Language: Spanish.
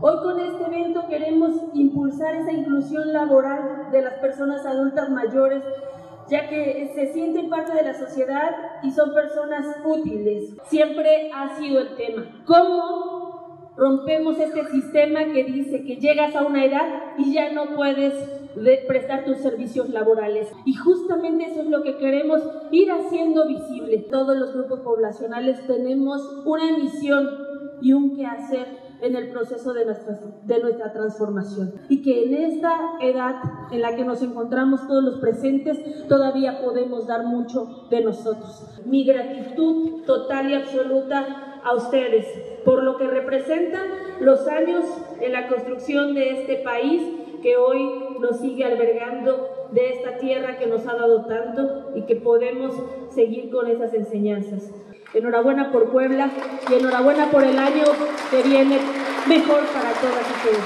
Hoy con este evento queremos impulsar esa inclusión laboral de las personas adultas mayores ya que se sienten parte de la sociedad y son personas útiles. Siempre ha sido el tema. ¿Cómo rompemos este sistema que dice que llegas a una edad y ya no puedes prestar tus servicios laborales? Y justamente eso es lo que queremos ir haciendo visible. Todos los grupos poblacionales tenemos una misión y un quehacer en el proceso de nuestra, de nuestra transformación. Y que en esta edad en la que nos encontramos todos los presentes, todavía podemos dar mucho de nosotros. Mi gratitud total y absoluta a ustedes por lo que representan los años en la construcción de este país que hoy nos sigue albergando de esta tierra que nos ha dado tanto y que podemos seguir con esas enseñanzas. Enhorabuena por Puebla y enhorabuena por el año que viene mejor para todas ustedes.